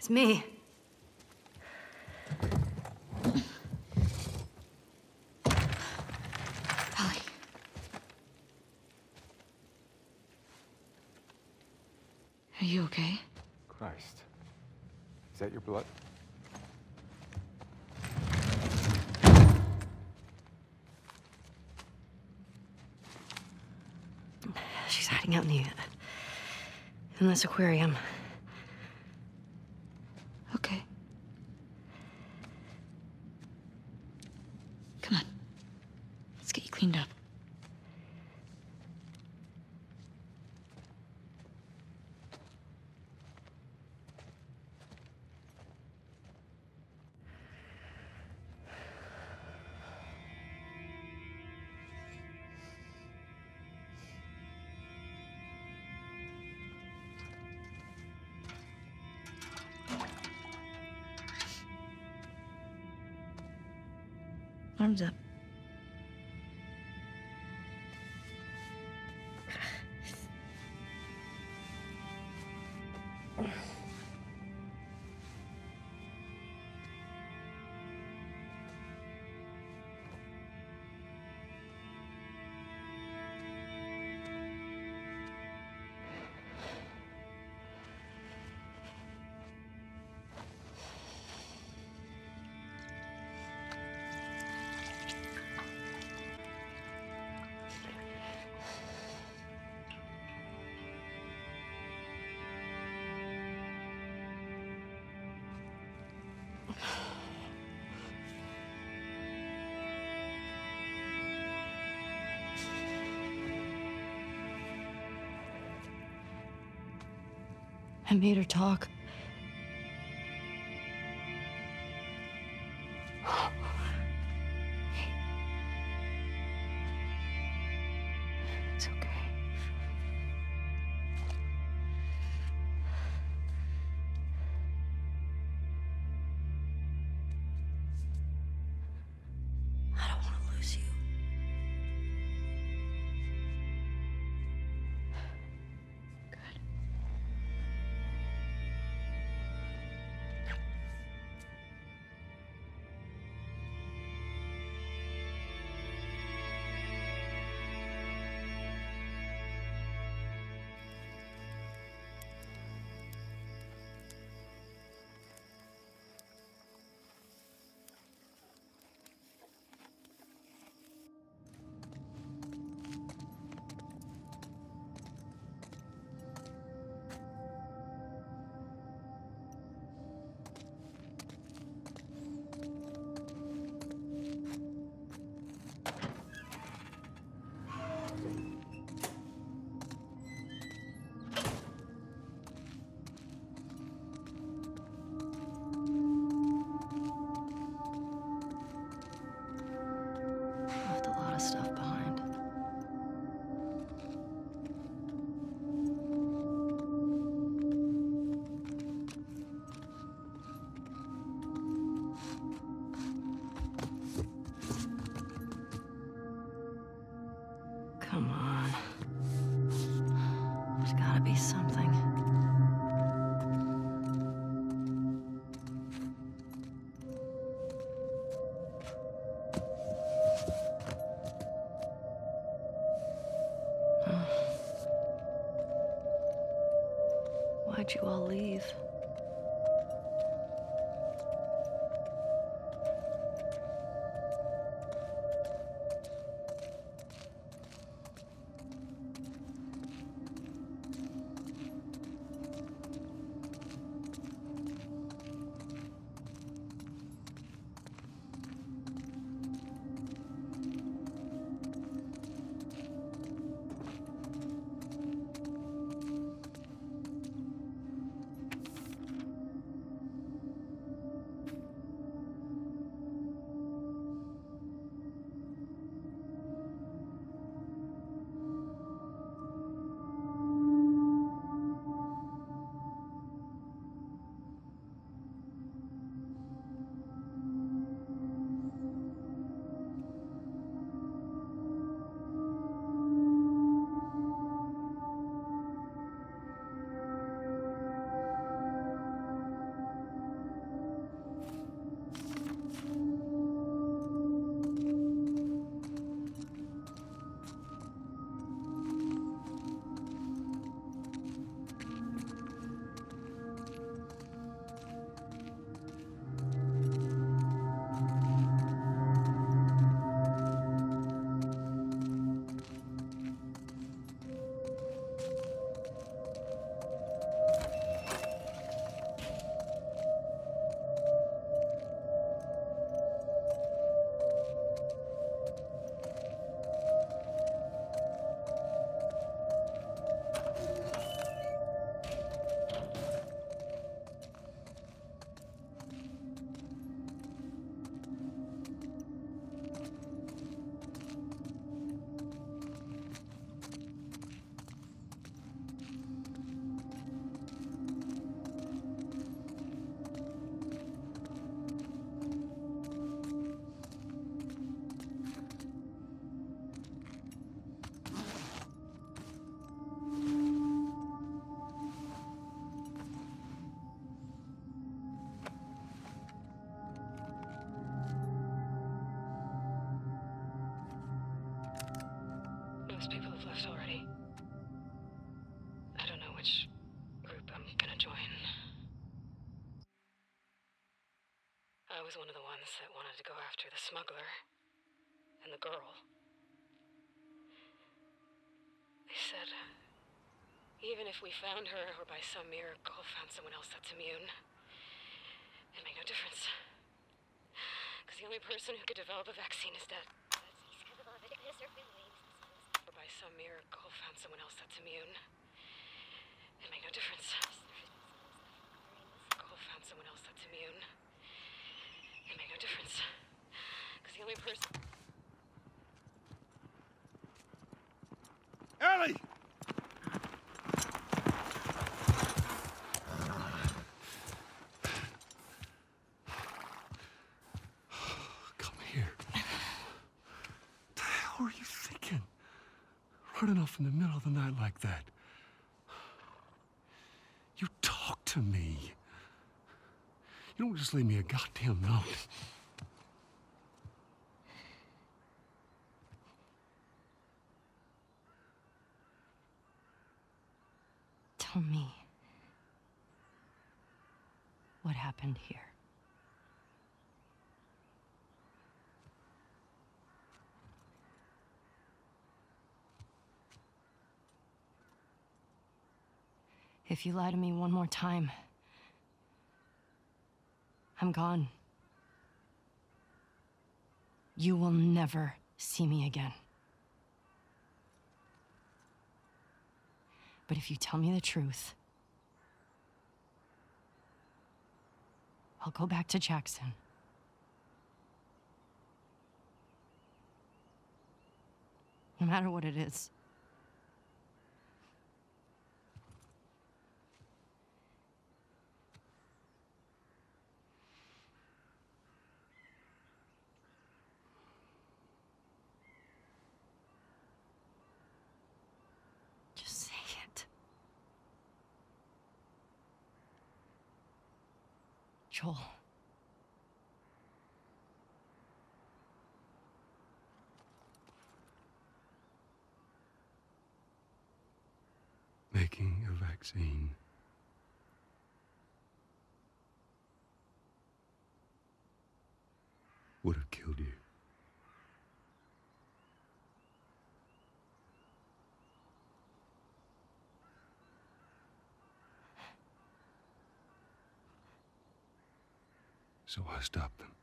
It's me. Holly. Are you okay? Christ. Is that your blood? She's hiding out in the in this aquarium. I made her talk. You all leave? After the smuggler and the girl. They said, even if we found her or by some miracle found someone else that's immune, it made no difference. Because the only person who could develop a vaccine is dead. Or by some miracle found someone else that's immune. It made no difference. Found someone else that's immune. It made no difference. Because the only person. Ellie! Come here. What the hell are you thinking? Running off in the middle of the night like that. You talk to me. You don't just leave me a goddamn note. Tell me. What happened here? If you lie to me one more time, I'm gone. You will never see me again. But if you tell me the truth, I'll go back to Jackson. No matter what it is. Just say it. Joel. Making a vaccine. Would have killed you. So I stopped them.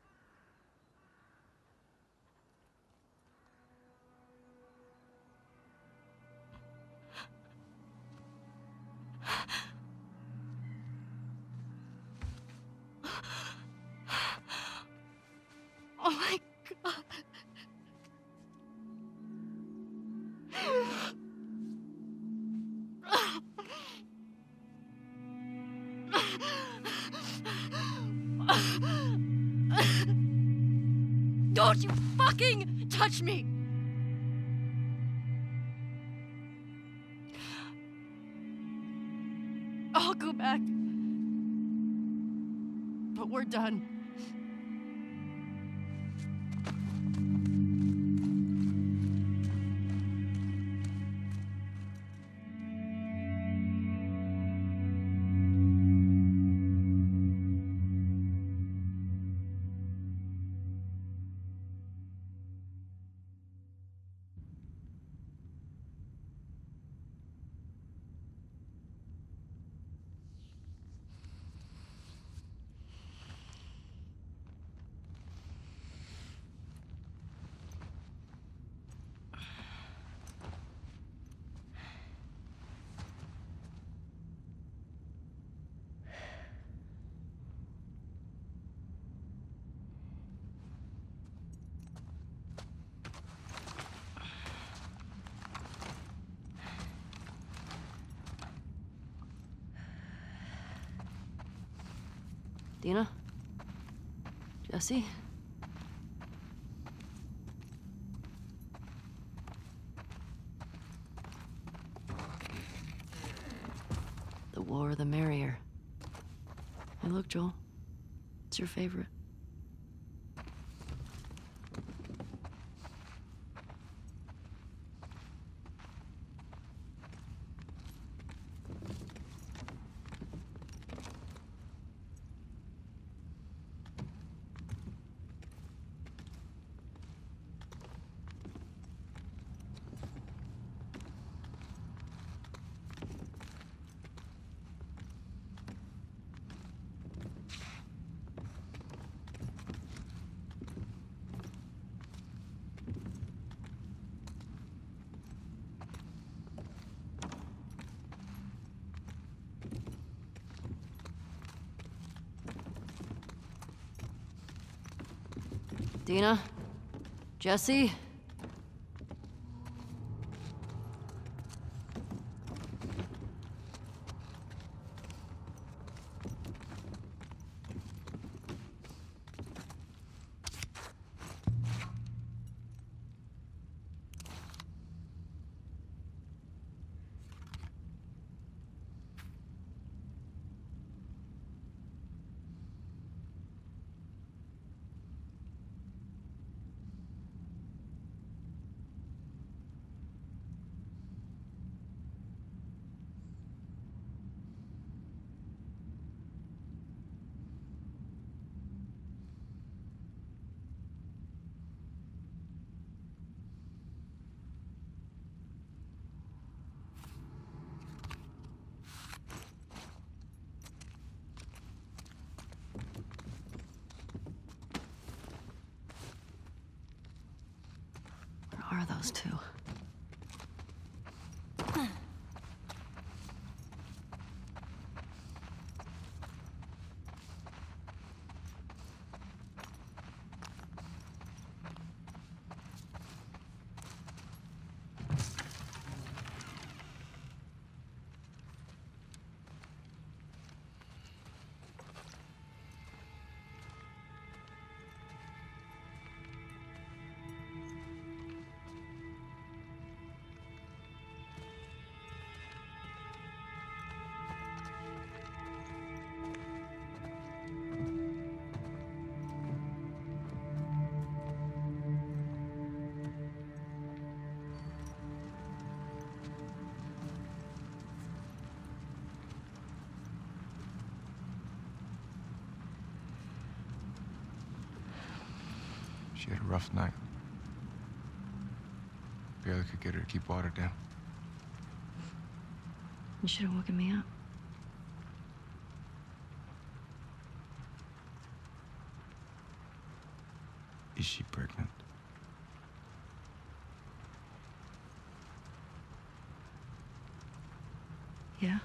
Done. Dina? Jesse? The war, the merrier. Hey, look, Joel. It's your favorite. Dina? Jesse? Where are those two? She had a rough night. Barely could get her to keep water down. You should have woken me up. Is she pregnant? Yeah?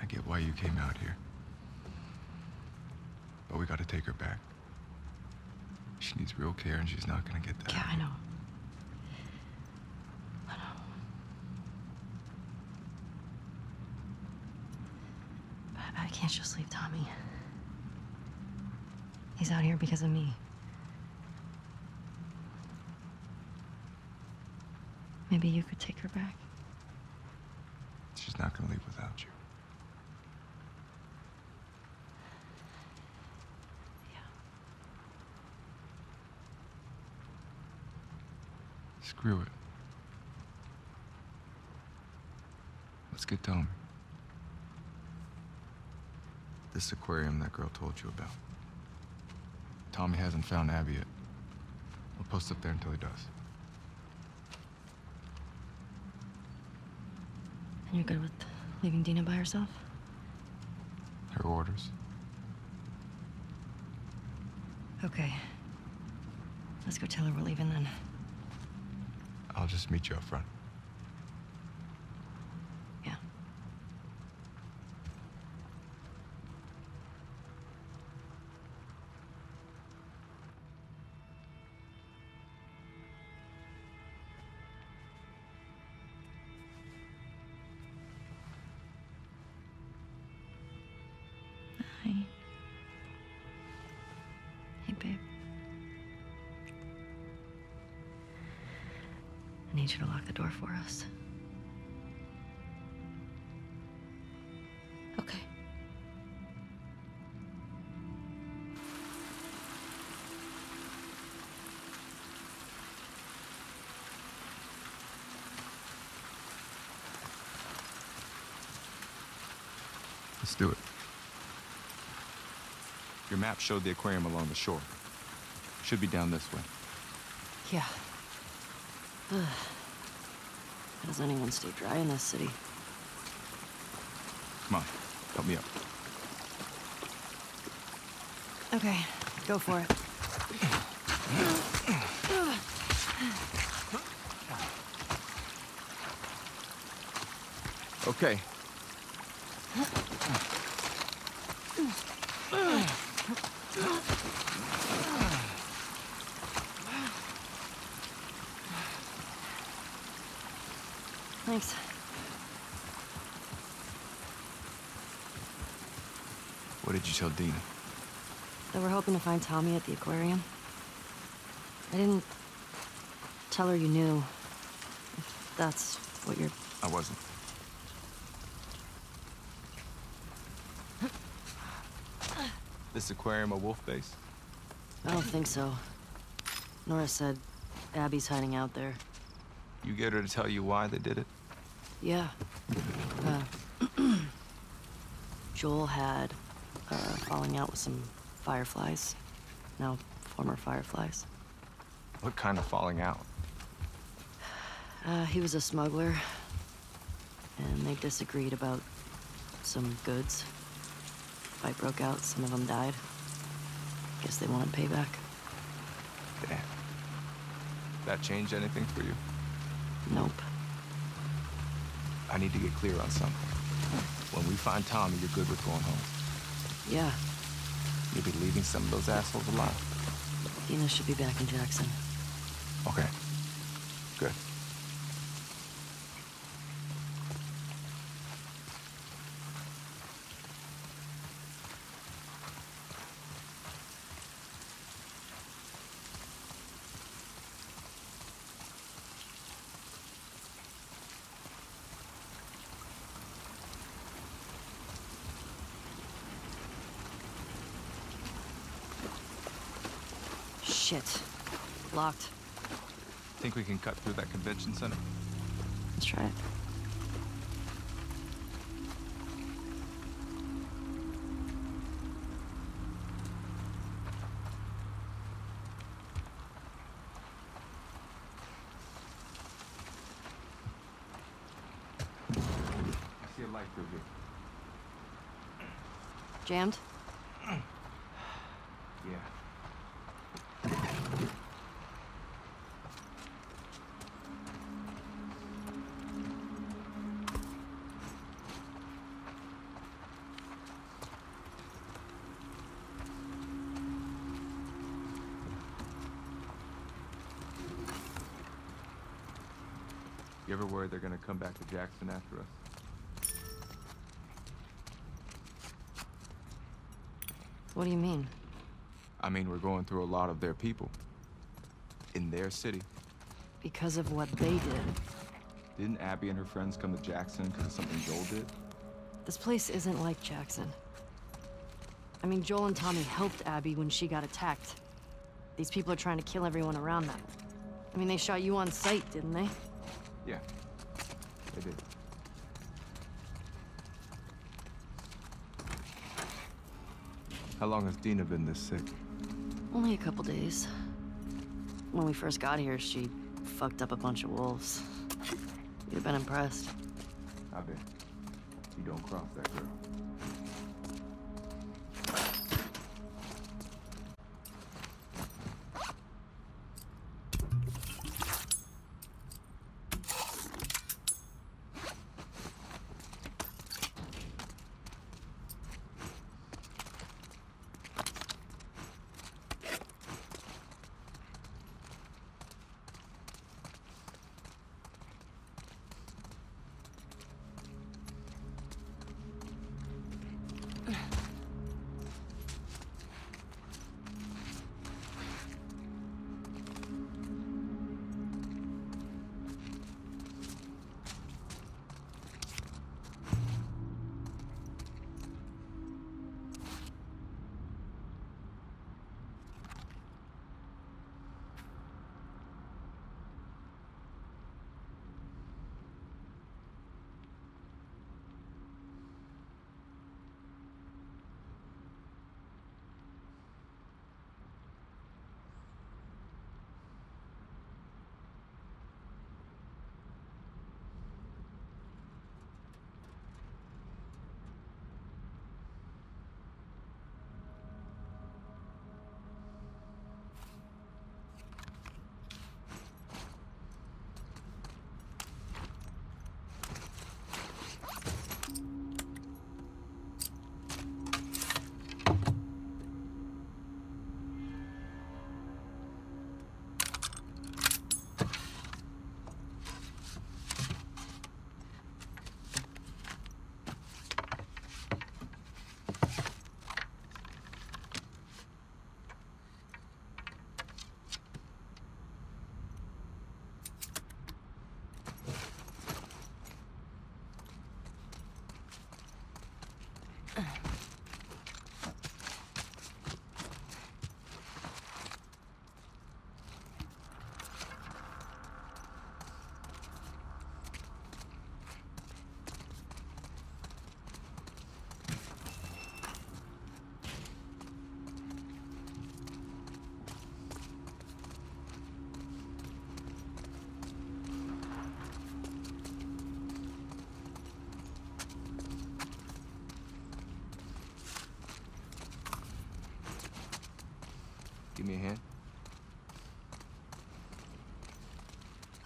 I get why you came out here. Gotta take her back. She needs real care and she's not gonna get that. Yeah, I know. I know. But I can't just leave Tommy. He's out here because of me. Maybe you could take her back. She's not gonna leave without you. Yeah. Screw it. Let's get Tommy. This aquarium that girl told you about. Tommy hasn't found Abby yet. We'll post up there until he does. And you're good with leaving Dina by herself? Her orders. Okay. Let's go tell her we're leaving then. I'll just meet you up front. Need you to lock the door for us. Okay. Let's do it. Your map showed the aquarium along the shore. Should be down this way. Yeah. Ugh. Does anyone stay dry in this city? Come on, help me up. Okay, go for it. Okay, you tell Dina? They were hoping to find Tommy at the aquarium. I didn't tell her you knew. If that's what you're. I wasn't. This aquarium a wolf base? I don't think so. Nora said Abby's hiding out there. You get her to tell you why they did it? Yeah. Uh, Joel had uh, falling out with some fireflies. Now, former fireflies. What kind of falling out? Uh, he was a smuggler, and they disagreed about some goods. Fight broke out, some of them died. Guess they wanted payback. Damn. That changed anything for you? Nope. I need to get clear on something. When we find Tommy, you're good with going home. Yeah, You'll be leaving some of those assholes alive. Dina should be back in Jackson. Okay. Good. Locked. Think we can cut through that convention center? Let's try it. You ever worried they're gonna come back to Jackson after us? What do you mean? I mean, we're going through a lot of their people. In their city. Because of what they did. Didn't Abby and her friends come to Jackson because of something Joel did? This place isn't like Jackson. I mean, Joel and Tommy helped Abby when she got attacked. These people are trying to kill everyone around them. I mean, they shot you on sight, didn't they? Yeah, they did. How long has Dina been this sick? Only a couple days. When we first got here, she fucked up a bunch of wolves. You'd have been impressed. I bet. You don't cross that girl. Give me a hand.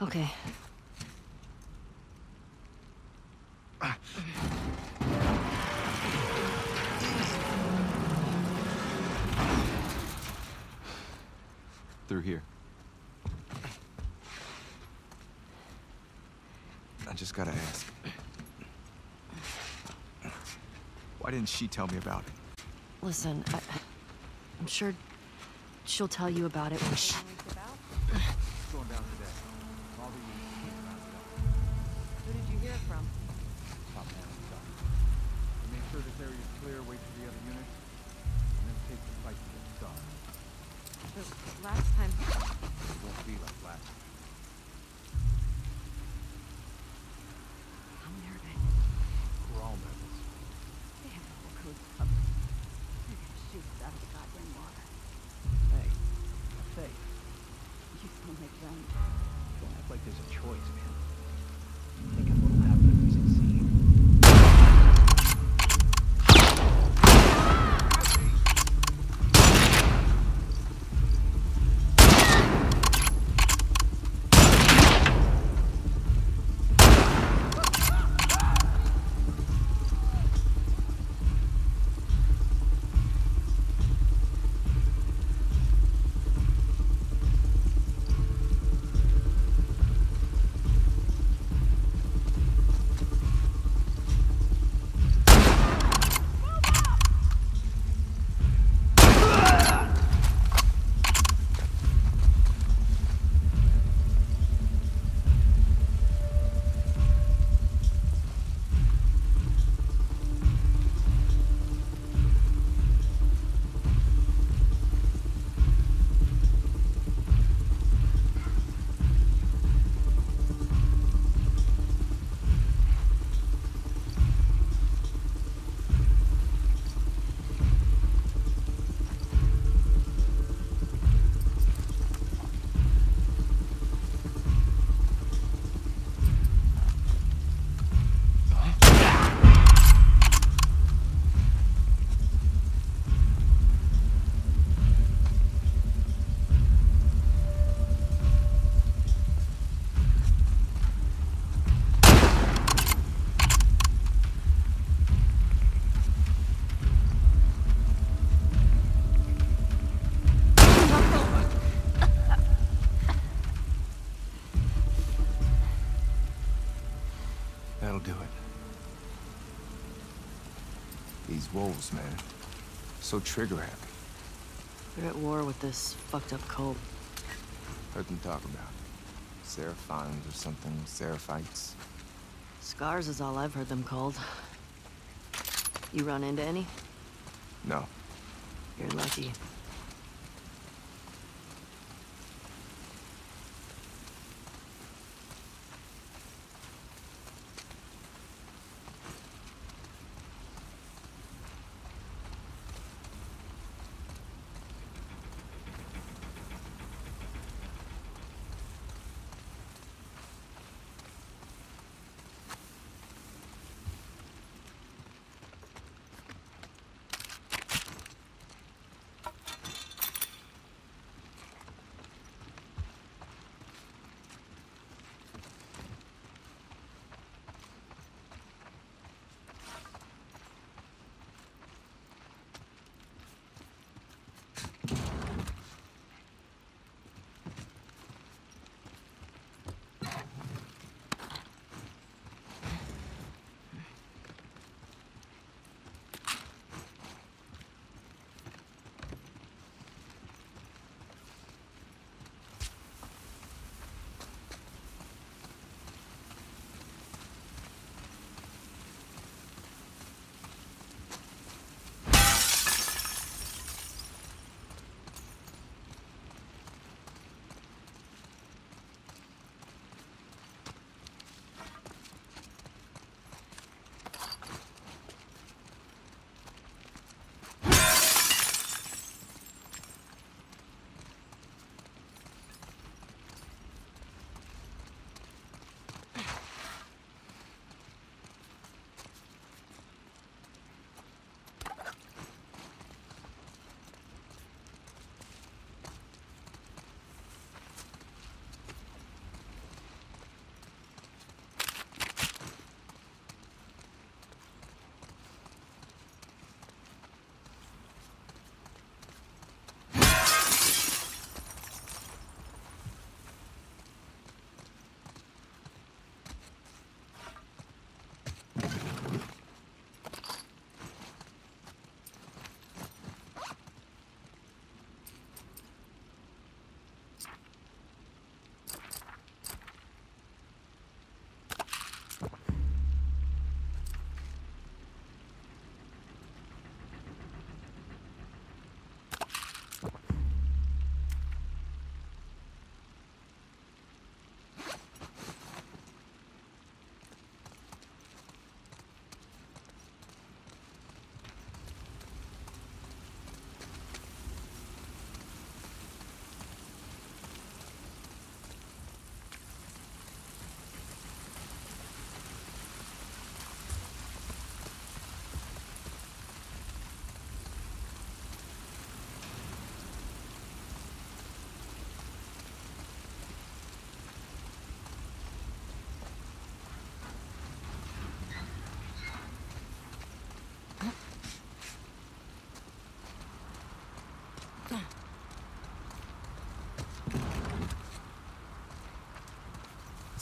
Okay. Through here. I just gotta ask. Why didn't she tell me about it? Listen, I, I'm sure she'll tell you about it when she. Wolves, man. So trigger happy. They're at war with this fucked up cult. Heard them talk about it. Seraphines or something. Seraphites. Scars is all I've heard them called. You run into any? No. You're lucky.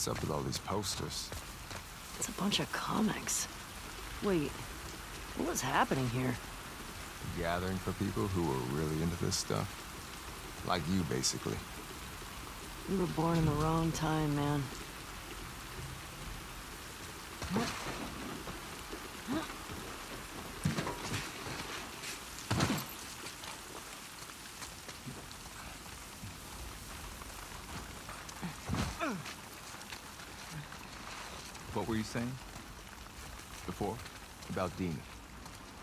What's up with all these posters? It's a bunch of comics. Wait, what was happening here? A gathering for people who were really into this stuff? Like you, basically. You were born in the wrong time, man. What were you saying? Before? About Dina.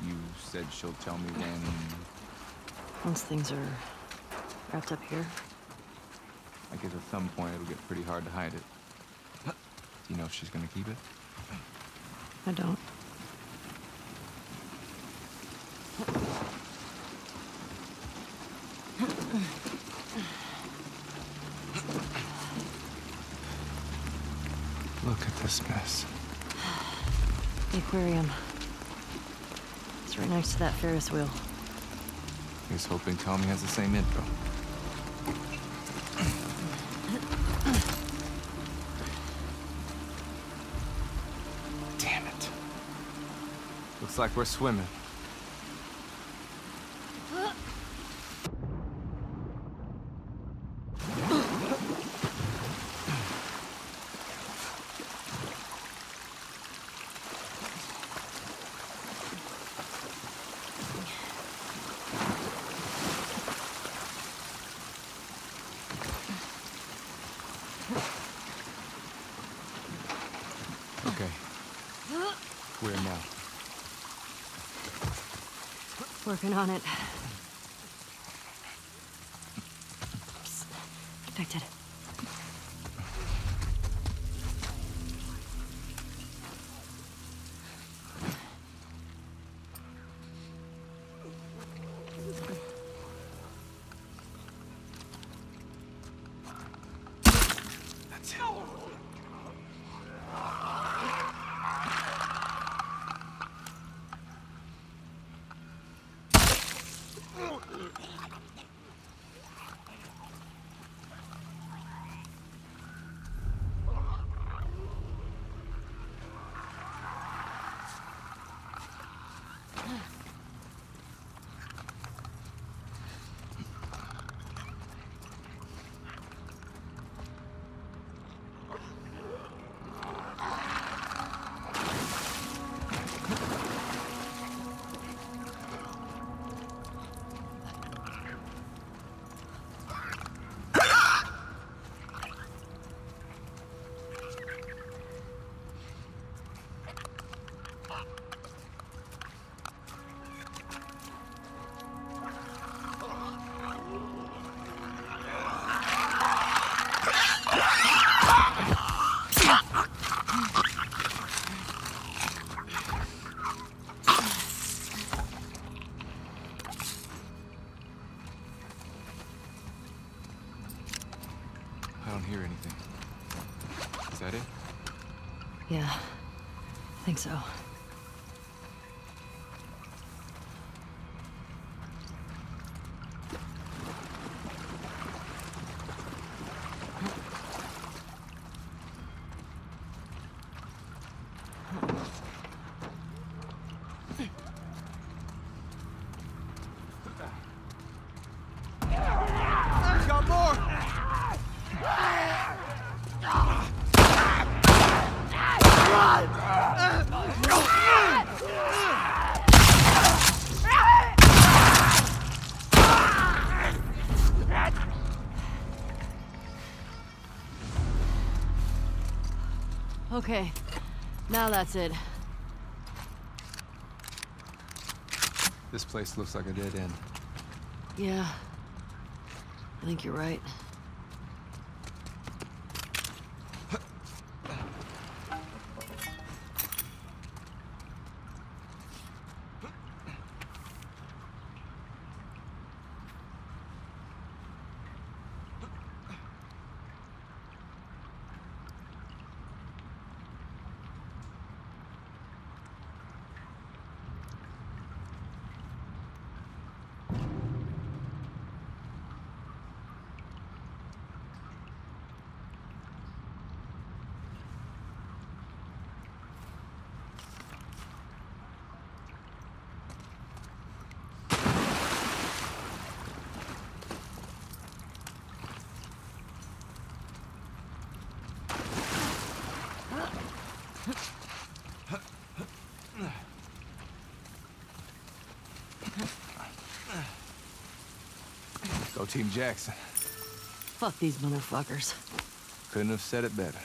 You said she'll tell me when... Once things are wrapped up here, I guess at some point it'll get pretty hard to hide it. Do you know if she's gonna keep it? I don't. Look at this mess. The aquarium. It's right next to that Ferris wheel. Here's hoping Tommy has the same info. Damn it. Looks like we're swimming. Okay. Where now? Working on it. Think so. Now that's it. This place looks like a dead end. Yeah, I think you're right. Go Team Jackson. Fuck these motherfuckers. Couldn't have said it better.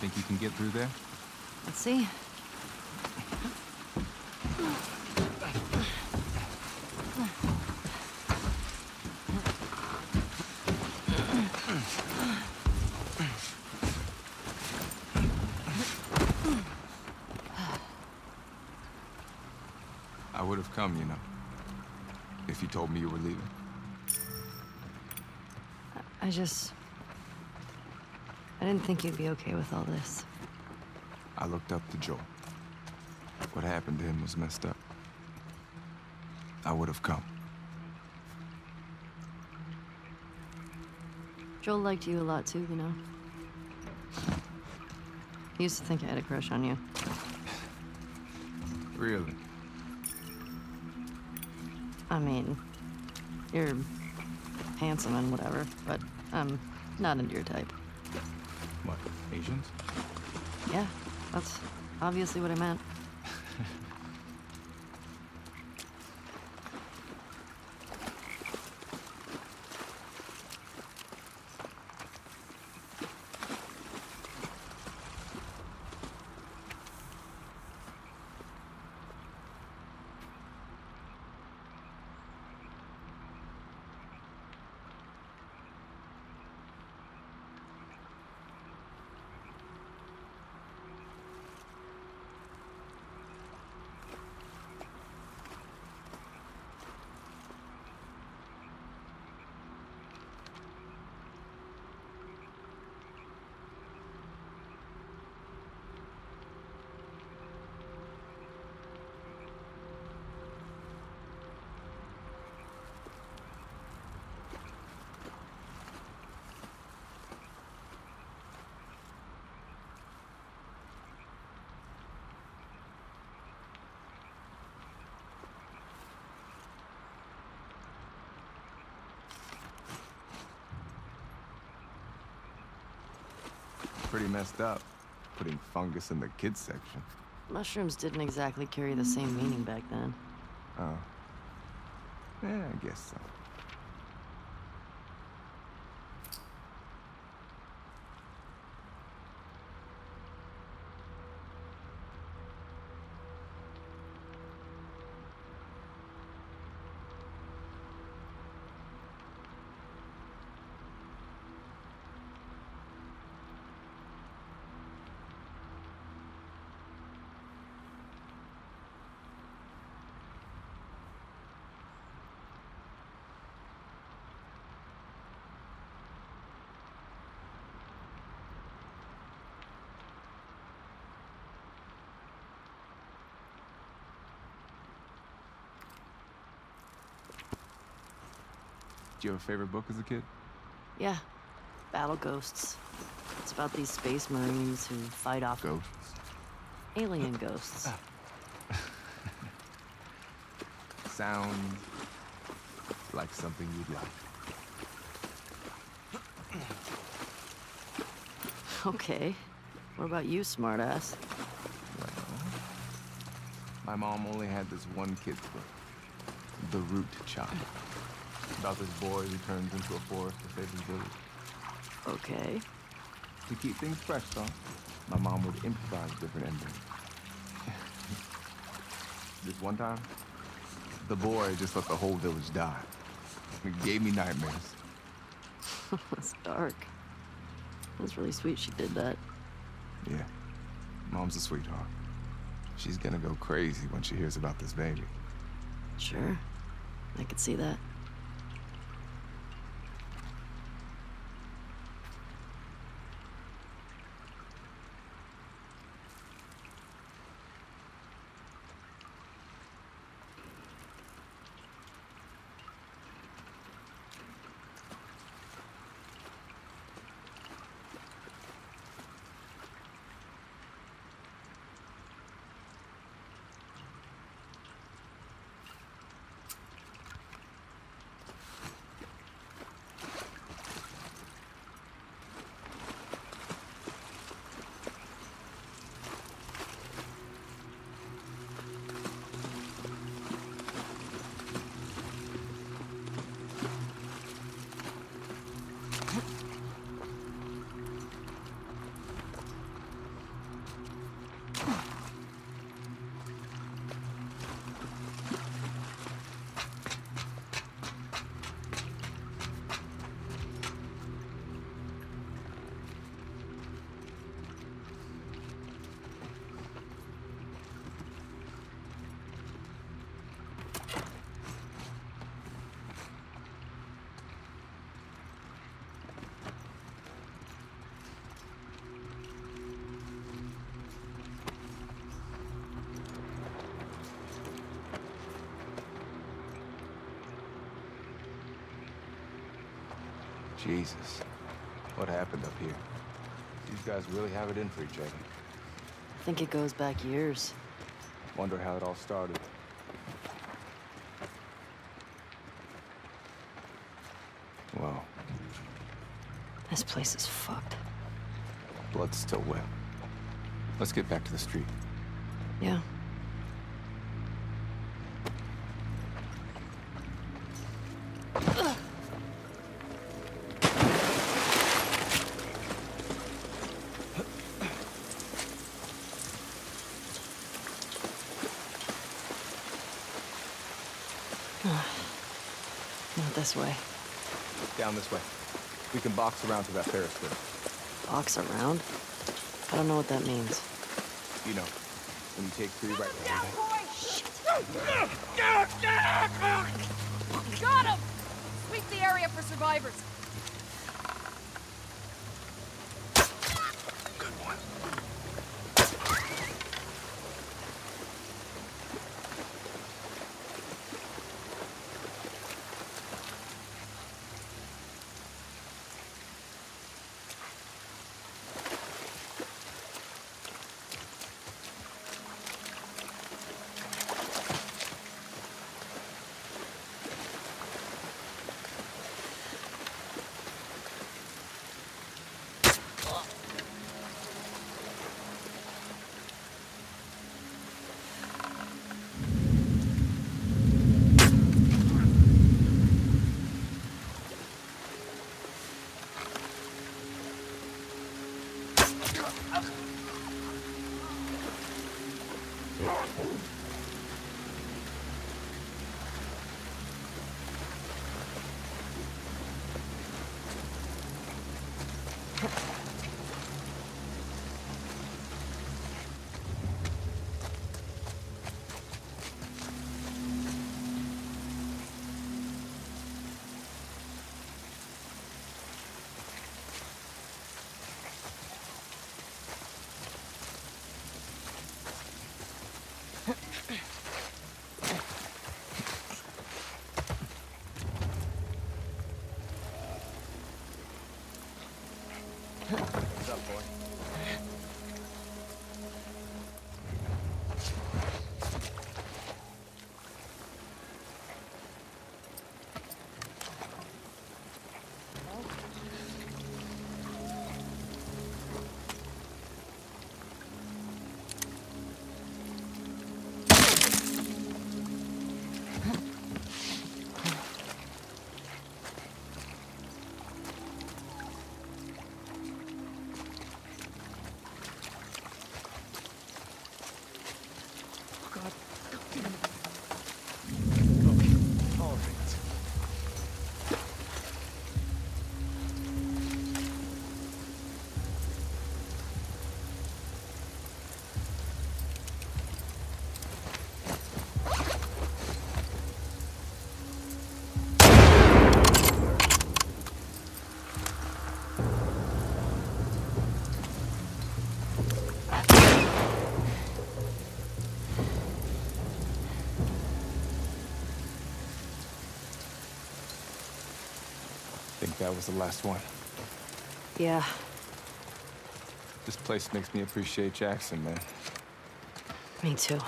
Think you can get through there? Let's see. I would have come, you know. If you told me you were leaving. I just. I think you'd be okay with all this. I looked up to Joel. What happened to him was messed up. I would have come. Joel liked you a lot too, you know. He used to think I had a crush on you. Really? I mean, you're handsome and whatever, but I'm not into your type. What, Asians? Yeah, that's obviously what I meant. Pretty messed up. Putting fungus in the kids section. Mushrooms didn't exactly carry the same meaning back then. Oh. Yeah, I guess so. You have a favorite book as a kid? Yeah, Battle Ghosts. It's about these space marines who fight off Ghosts? alien ghosts. Sounds like something you'd like. Okay. What about you, smartass? Well, my mom only had this one kid's book, The Root Child. About this boy who turns into a forest to save his village. Okay. To keep things fresh, though, my mom would improvise different endings. this one time, the boy just let the whole village die. It gave me nightmares. That's dark. That's really sweet she did that. Yeah, mom's a sweetheart. She's gonna go crazy when she hears about this baby. Sure. I could see that. Jesus. What happened up here? These guys really have it in for each other. I think it goes back years. Wonder how it all started. Well, This place is fucked. blood's still wet. Let's get back to the street. Yeah. Can box around to that Ferris wheel. Box around? I don't know what that means. You know, when you take three right there. Got him! Sweep the area for survivors. Think that was the last one. Yeah, This place makes me appreciate Jackson, man. me too.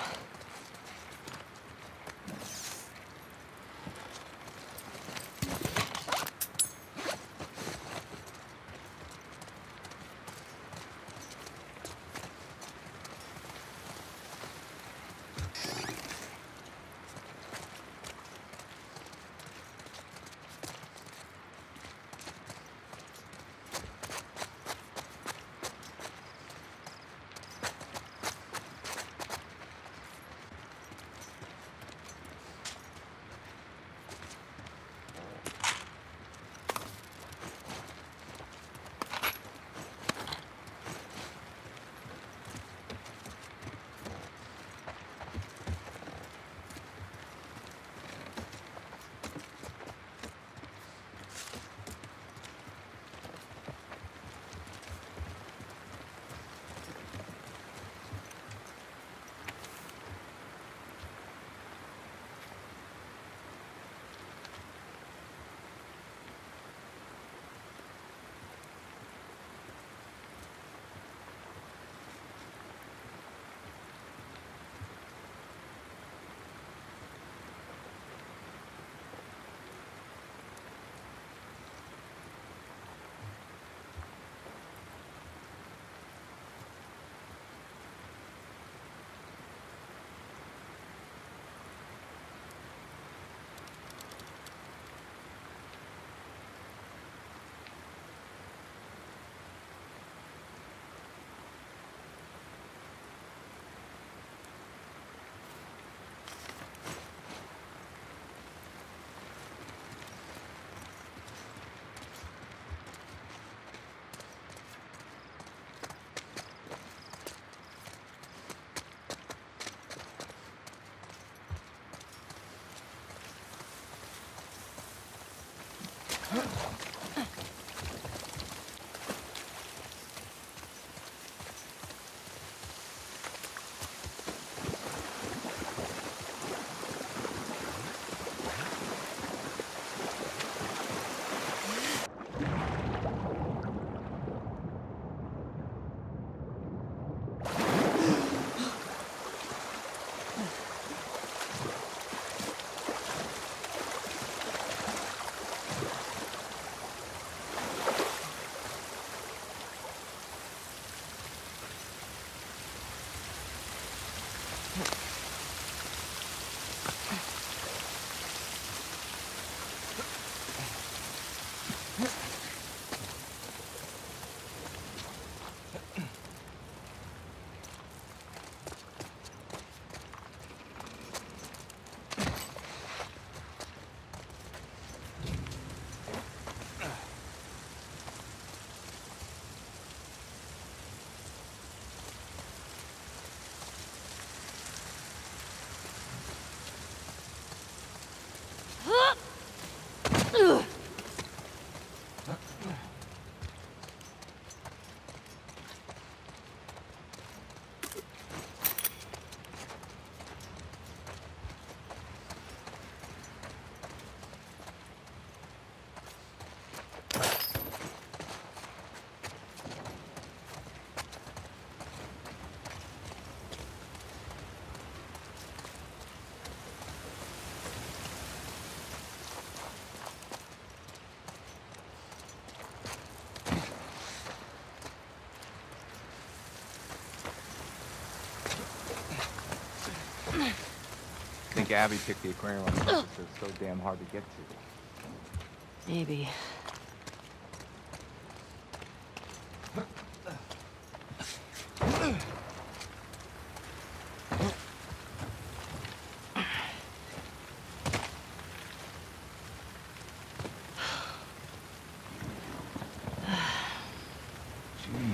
Think Abby picked the aquarium on purpose. It's so damn hard to get to. Maybe.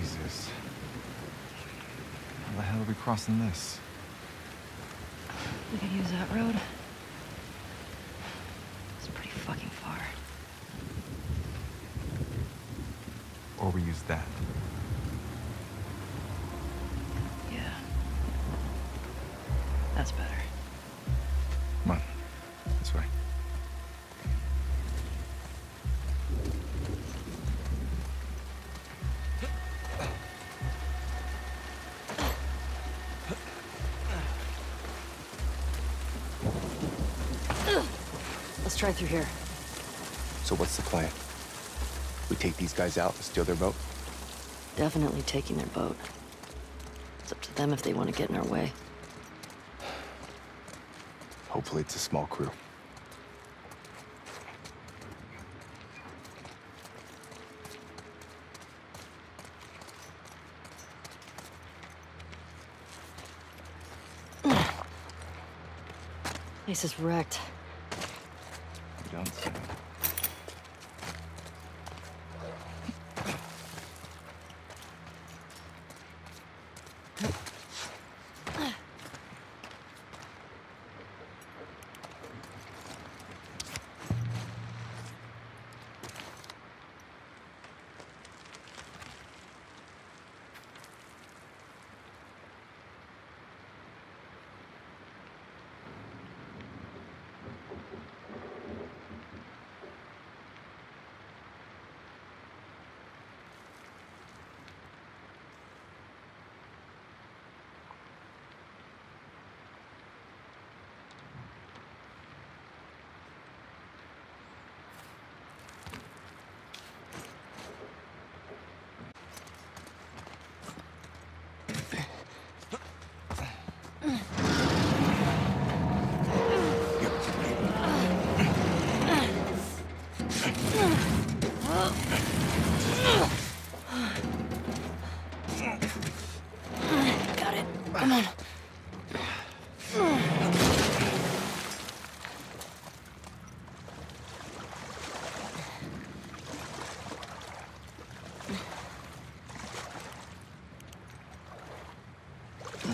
Jesus. How the hell are we crossing this? We could use that road. It's pretty fucking far. Or we use that. Try through here. So what's the plan? We take these guys out and steal their boat? Definitely taking their boat. It's up to them if they want to get in our way. Hopefully it's a small crew. Place is wrecked. You don't say. Got it. Come on. This way, come on.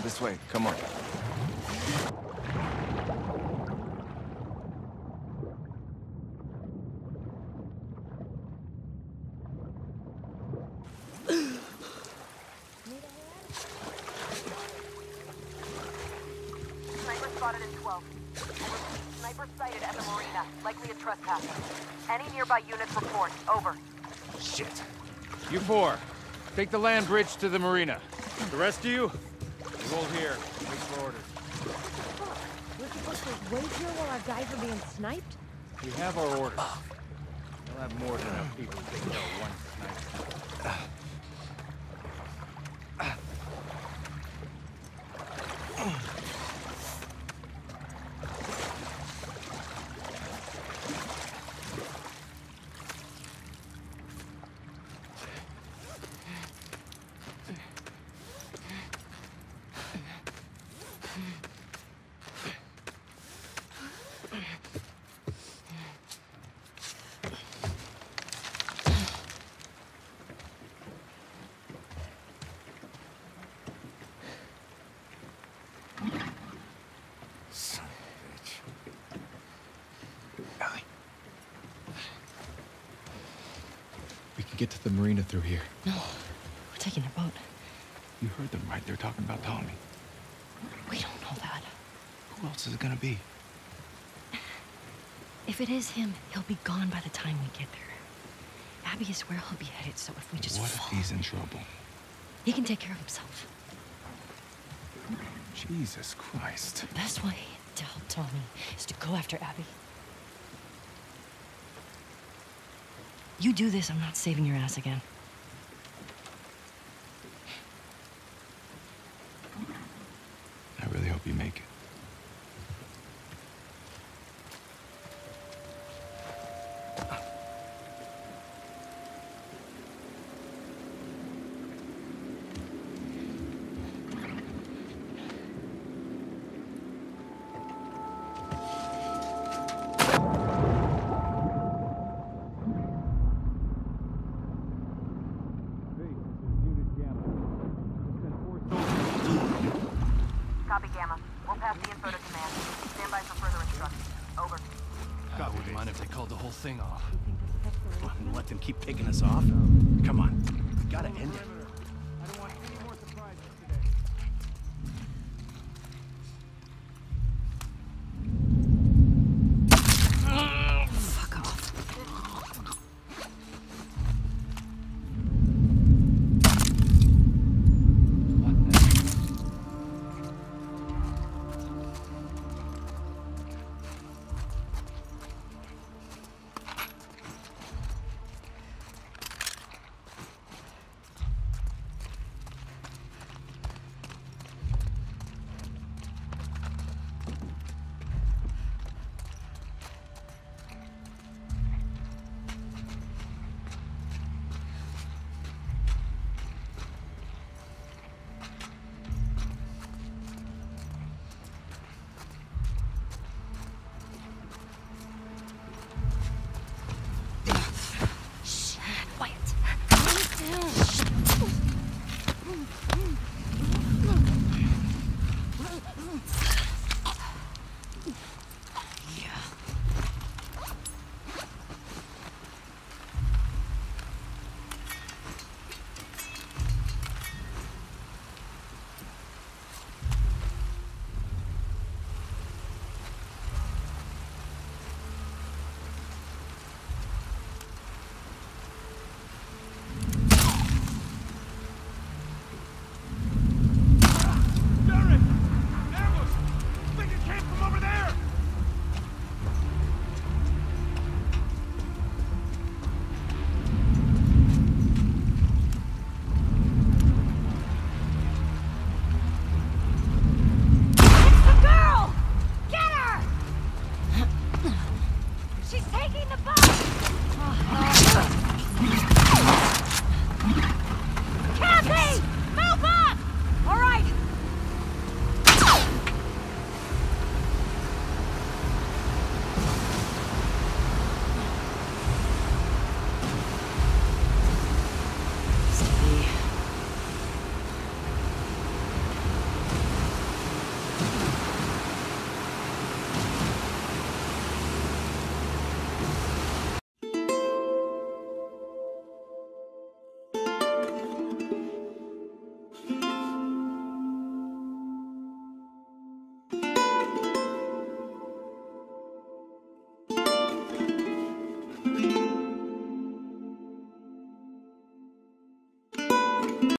Sniper spotted in 12. I repeat, sniper sighted at the marina, likely a trespasser. Any nearby units report. Over. Shit. You four, take the land bridge to the marina. The rest of you, hold here. Wait for orders. We're supposed to wait here while our guys are being sniped? We have our orders. We'll have more than enough people to take out one sniper. Son of a bitch. Ellie, We can get to the marina through here. No, we're taking their boat. You heard them, right? They're talking about Tommy. We don't know that. Who else is it gonna be? If it is him, he'll be gone by the time we get there. Abby is where he'll be headed, so if we just what if he's in trouble? he can take care of himself. Jesus Christ. The best way to help Tommy is to go after Abby. You do this, I'm not saving your ass again.